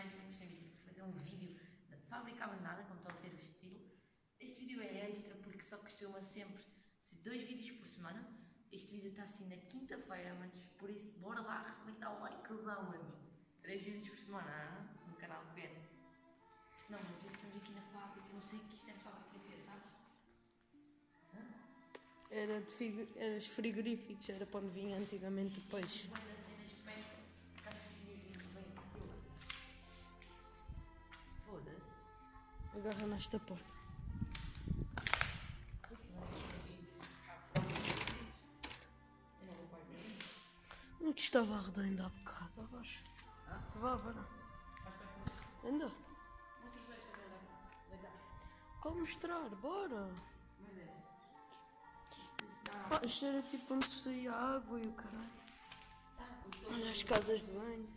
mais visto por fazer um vídeo da fábrica abandonada, como estão a ver o estilo. Este vídeo é extra porque só costuma sempre ser dois vídeos por semana. Este vídeo está assim na quinta-feira, manos, por isso bora lá arrebentar o likezão, manos. Três vídeos por semana, ah? no canal pequeno. Não, mas estamos aqui na fábrica, não sei o que isto é de fábrica de quê, sabes? Era de figu- era os frigoríficos, era para onde vinha antigamente o peixe. Foda-se. Agarra nesta. Não que estava arredendo há bocado, abaixo. Vá, bora. Anda. Qual mostrar? Bora. Ah, isto era tipo onde saía água e o caralho. Olha as casas de banho.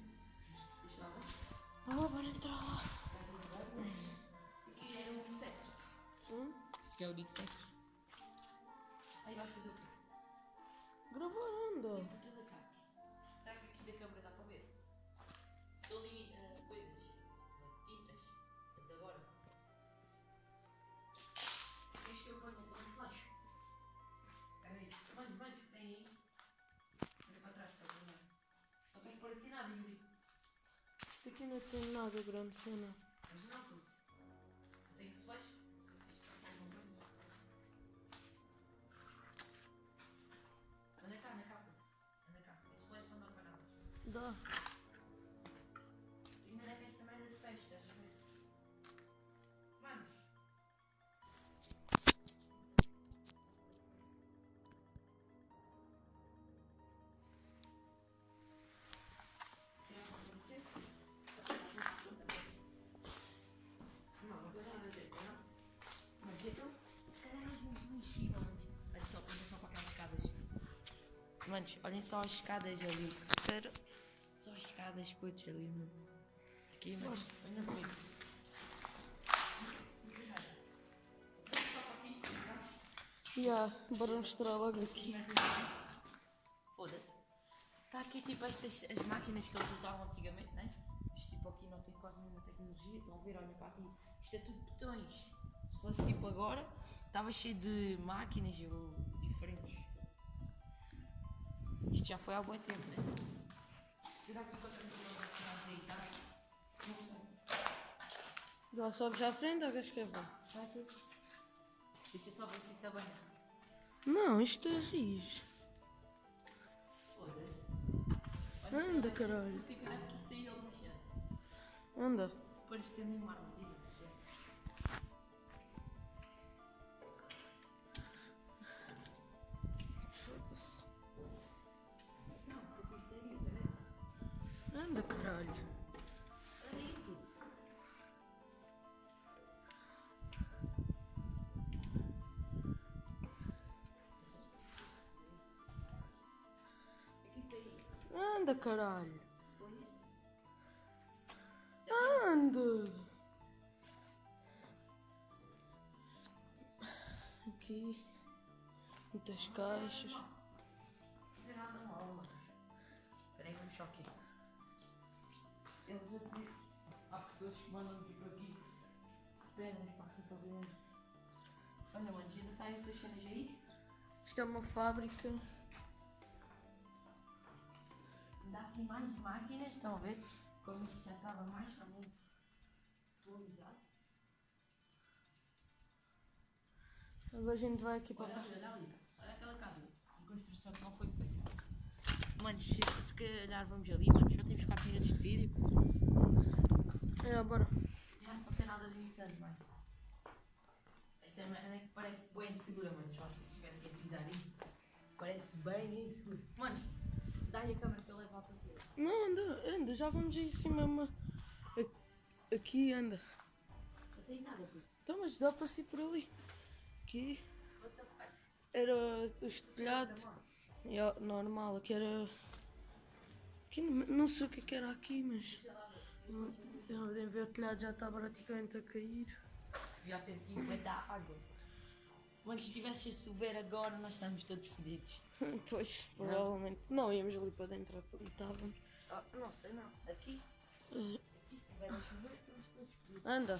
Ah, bora entrar lá. Aqui é o Big Sex. Aí vais fazer o quê? Gravar, anda. Limpa toda a. Será que aqui da câmara dá para ver? Estou ali eh, coisas, tintas, até agora. Queres que eu ponha como flash? Espera aí, mano, mano, tem aí. Olha para trás para ver. Não queres pôr aqui nada, Yuri. Isto aqui não tem nada grande cena. Mas não, Dá. Primeiro é que esta merda se fecha, estás a ver? Vamos! Olha só, olha só para aquelas escadas. Manos, olhem só as escadas ali. Só as escadas, putz, ali, mano. Aqui, mas. Olha comigo. Ya, bora mostrar logo aqui. Foda-se. Está aqui tipo estas as máquinas que eles usavam antigamente, né? Isto tipo aqui não tem quase nenhuma tecnologia. Estão a ver, olha para aqui. Isto é tudo botões. Se fosse tipo agora, estava cheio de máquinas diferentes. Isto já foi há bom tempo, né? Tá? Não sei. Já à frente ou queres que eu vá? Vai tudo. Deixa eu só ver se isso é bem. Não, isto é rijo. Foda-se. Anda, caralho. Tem que olhar que isto Tem. Anda, caralho. Anda. Aqui. Muitas caixas. Não tem nada mal, mano. Peraí, vamos aqui. Eles aqui. Há pessoas que mandam tipo aqui. Pernas para aqui para ver. Olha, mano, ainda está essas cenas aí? Isto é uma fábrica. Dá aqui mais máquinas, estão a ver? Como isto já estava mais também atualizado. Agora a gente vai aqui para Olha olha ali. Olha aquela casa. A construção que não foi feita. Mano, se, se calhar vamos ali, mano. Já temos 4 minutos de vídeo. É, bora. Já não tem nada de insano mais. Esta merda é que parece bem segura, mano. Se vocês estivessem a pisar isto, parece bem inseguro. Mano, dá-lhe a câmera para eu levar para cima. Não, anda, anda, já vamos aí assim mesmo. A- Aqui, anda. Não tem nada, puto. Então, mas dá para ir por ali. Aqui What the fuck? era o telhado. É, normal, aqui era. Aqui não, sei o que é que era aqui, mas. Podem ver o telhado já está praticamente a cair. Já teve que inventar água. Mano, se estivesse a chover agora, nós estamos todos fodidos. Pois, provavelmente. Não, íamos ali para dentro, ali estávamos. Ah, não sei não. Aqui? Eh, Aqui se tiver a chover, estamos todos fodidos. Anda.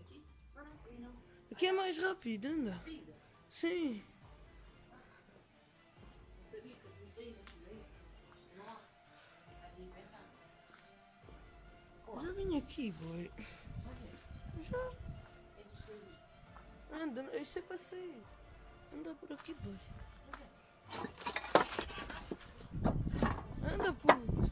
Aqui? Não, não, aí não. Aqui é mais rápido, anda. Saída. Sim. Já vim aqui, este. Já. Anda, é para sair. Anda por aqui, boy. Anda, puto.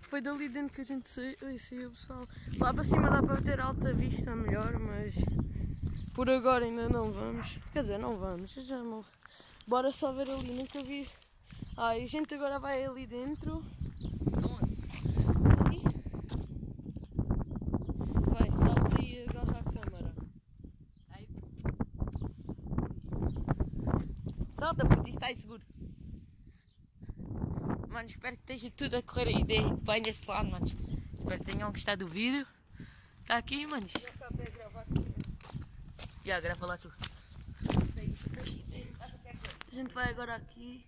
Foi dali dentro que a gente saiu, ai, saiu pessoal. Lá para cima dá para ter alta vista melhor, mas por agora ainda não vamos. Quer dizer, não vamos, já não. Bora só ver ali, nunca vi. E a gente agora vai ali dentro. Onde? Aí. Vai, salta agarra a câmara. Aí. Salta, porque isto está seguro. Mano, espero que esteja tudo a correr aí bem desse lado, mano. Espero que tenham gostado do vídeo. Está aqui, mano. Já acabei de gravar aqui. Já, grava lá tu. A gente vai agora aqui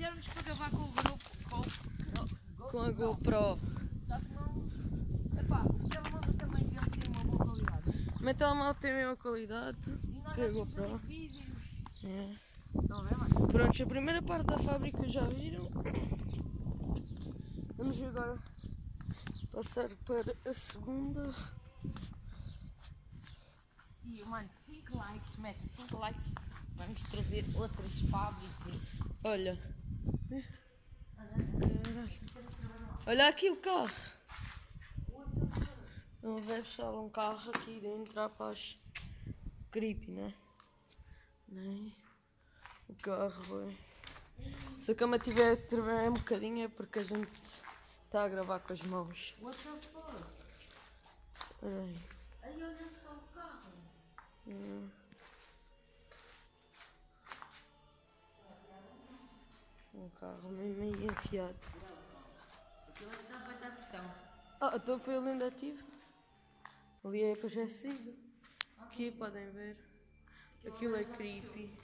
Fizemos para gravar com o grupo. Com, com a GoPro. Só que não. Epá, o telemóvel também dele tem uma boa qualidade. O meu telemóvel tem a mesma qualidade. E nós Que temos GoPro? É. A? Pronto, a primeira parte da fábrica já viram. Vamos agora passar para a segunda. E, mano, 5 likes, mete 5 likes. Vamos trazer outras fábricas. Olha. Caralho. Olha aqui o carro. Vamos ver pessoal, um carro aqui dentro, rapaz. Creepy, né? Nem. O carro é. Se a cama tiver a tremer um bocadinho é porque a gente está a gravar com as mãos. What the fuck? Olha aí. Aí olha só o carro. Hum. Um carro meio, enfiado. Aquilo é que dá para dar pressão. Ah, então foi ali onde ativo. Ali é para já saída. Aqui podem ver. Aquilo é creepy.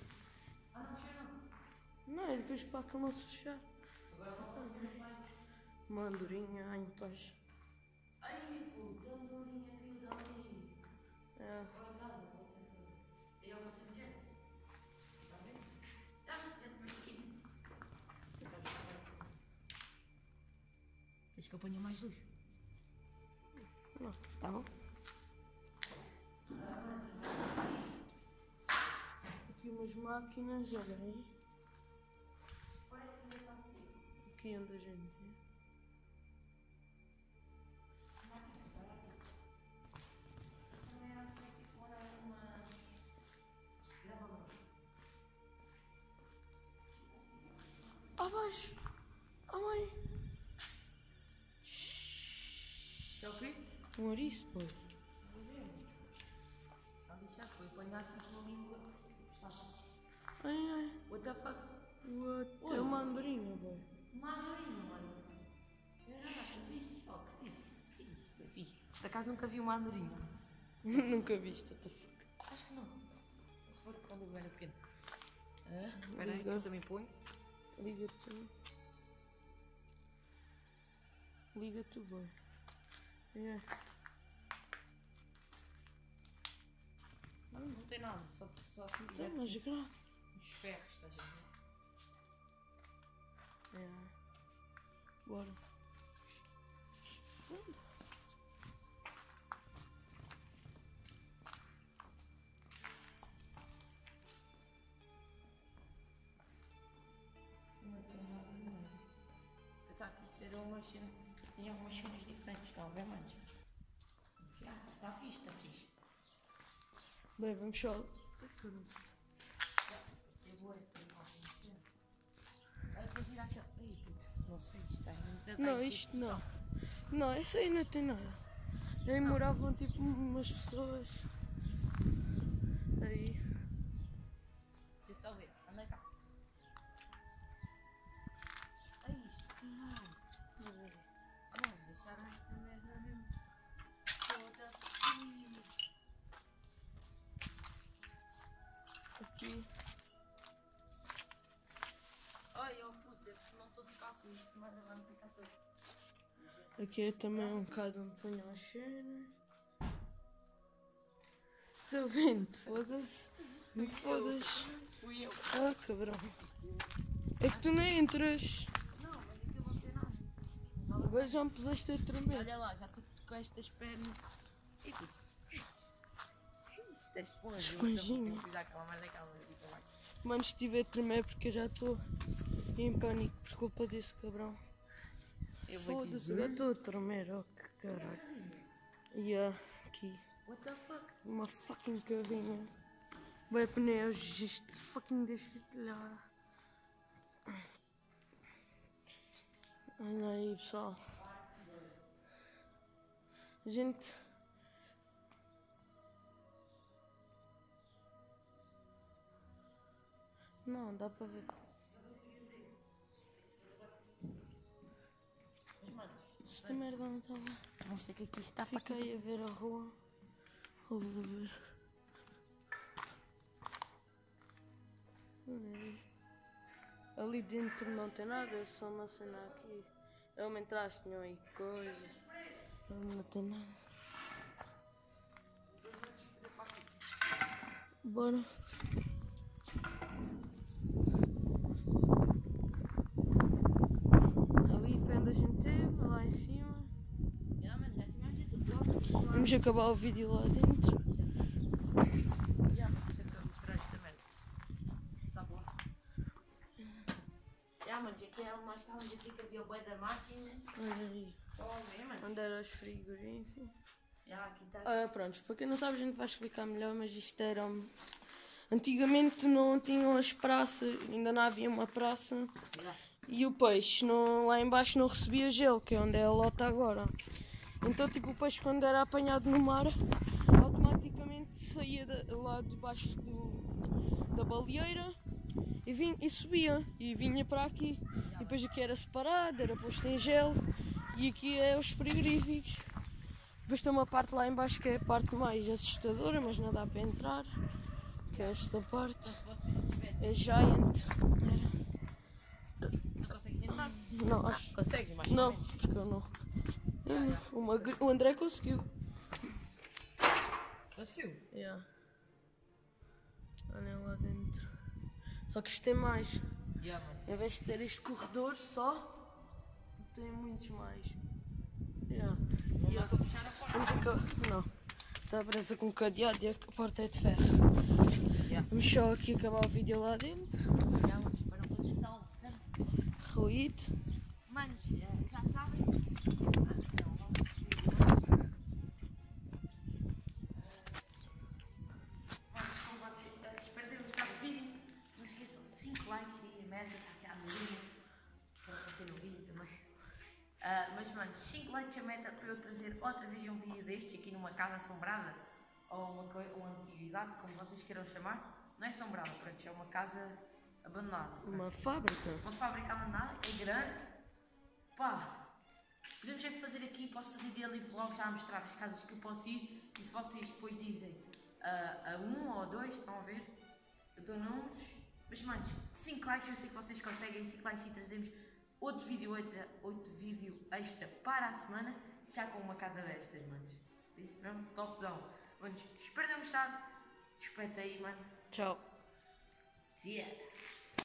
Não é depois para aquilo não se fechar. Uma andorinha, ai, paz. Ai, pô, que andorinha caiu dali. É. Deixa que eu ponha mais luz. Não, tá bom. Aqui umas máquinas, olha aí. Parece que ainda está seco. Aqui onde a gente. é. Também acho é o quê? Um ouriço, pô. Está lixado, foi apanhado pelo língua. Ai, ai. What the fuck? What? É uma andorinha, pô. Uma andorinha, mano. Já não viste só, que vi. Por acaso nunca vi uma andorinha. Nunca viste, what the fuck. Acho que não. Só se for quando eu era pequeno. Ah, espera aí eu também ponho. Liga tu. Liga tu, boy. É. Não, não tem nada, só, só se Então, tiver mas assim, grave. uns ferros, estás a ver? É. Bora. Não tem nada mais. Pensava que isto era uma cena, tinha umas cenas diferentes, estão a ver, mano? Já, está fixe, está fixe. Bem, vamos só. Puto, não sei, isto Não, não. Não, essa aí não tem nada. Aí moravam tipo umas pessoas. Ficar todos. Aqui é também um bocado onde ponham as cenas. Seu vento, foda-se. Me fodas. Fui eu. Ah, cabrão. É que tu nem entras. Não, mas aquilo não tem nada. Agora já me puseste a tremer. Olha lá, já tu tocaste as pernas. E tu? Isto é esponja. Esponjinha. Então, com. Mano, estive a tremer porque eu já estou em pânico por culpa desse cabrão. Eu vou Foda-se, eu estou a tremer, oh que caralho. E ah, aqui, What the fuck? uma fucking carrinha. Vai pneus, isto fucking deixa-te lá. Olha aí pessoal. Gente. Não, dá para ver. Esta merda não estava. não sei o que é que isto está para cá. Fiquei a ver a rua. Vou ver. Ali dentro não tem nada, é só uma cena aqui. Eu me entraste, tinham aí coisas. Não tem nada. Bora. Ali foi onde a gente teve, lá em cima. Já, mano, já tínhamos dito tudo. Vamos acabar o vídeo lá dentro. Já, mas bom. Já, aqui é mais tarde onde fica o bué da máquina. Olha aí. A. Onde eram os frigoríficos. Ah, pronto, para quem não sabe a gente vai explicar melhor, mas isto era. Antigamente não tinham as praças, ainda não havia uma praça e o peixe não, lá embaixo não recebia gelo, que é onde é a lota agora. Então tipo o peixe quando era apanhado no mar automaticamente saía de- lá debaixo do- da baleeira e, vinha, e subia e vinha para aqui. E depois aqui era separado, era posto em gelo e aqui é os frigoríficos. Depois tem uma parte lá embaixo que é a parte mais assustadora, mas não dá para entrar. Que é esta parte. É giant. Não consegues entrar? Não, acho. Consegues, mas. Não, porque eu não. Eu não. O, André conseguiu. Conseguiu? Yeah. Olhem lá dentro. Só que isto tem mais. Mano. Em vez de ter este corredor só, tem muitos mais. Yeah. Para fechar a porta. Vamos. Não. Está presa com cadeado e a porta é de ferro. Yeah. Vamos só aqui acabar o vídeo lá dentro. Já, mano, para não fazer tal. Ruído. Manos, eh, já sabem. 5 likes a meta para eu trazer outra vez um vídeo deste aqui numa casa assombrada. Ou uma, uma antiguidade, como vocês queiram chamar. Não é assombrada, pronto, é uma casa abandonada. pronto. Uma fábrica. Uma fábrica abandonada, é grande. Pá, podemos é fazer aqui, posso fazer daily vlog já a mostrar as casas que eu posso ir. E se vocês depois dizem ah, a um ou a dois, estão a ver? Eu dou números. Mas, manos, 5 likes, eu sei que vocês conseguem 5 likes e trazemos outro vídeo extra, outro vídeo extra para a semana, já com uma casa destas, manos. Isso mesmo, topzão. Manos, espero ter gostado. Espeta aí, mano. Tchau. See ya.